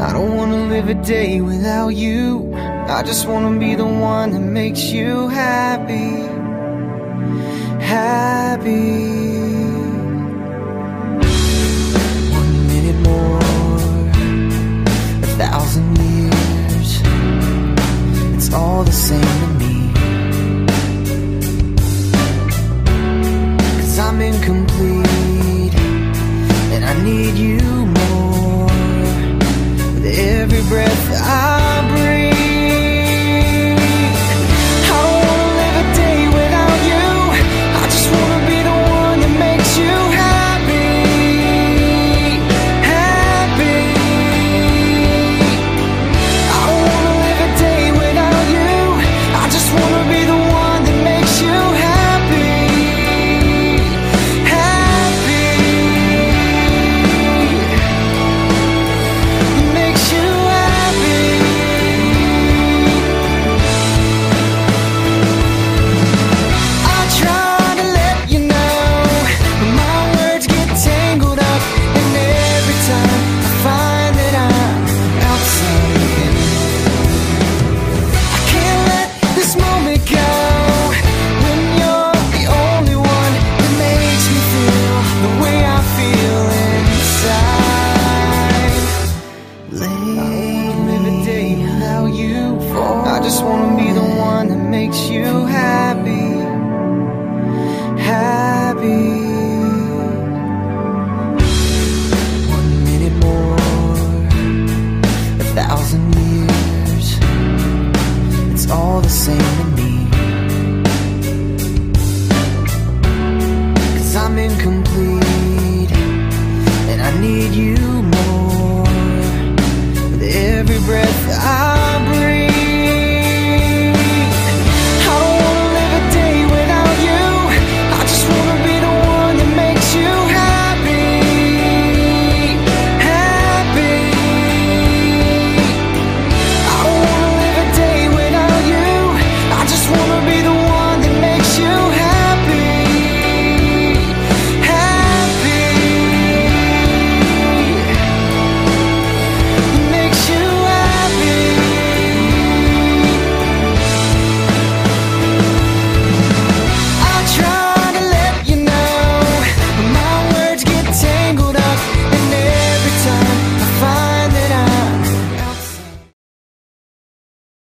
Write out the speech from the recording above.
I don't wanna live a day without you. I just wanna be the one that makes you happy. Happy. One minute more, a thousand years. It's all the same to me. Cause I'm incomplete, and I need you every breath I be the one that makes you happy, happy. One minute more, a thousand years, it's all the same to me. Cause I'm incomplete, and I need you more with every breath I.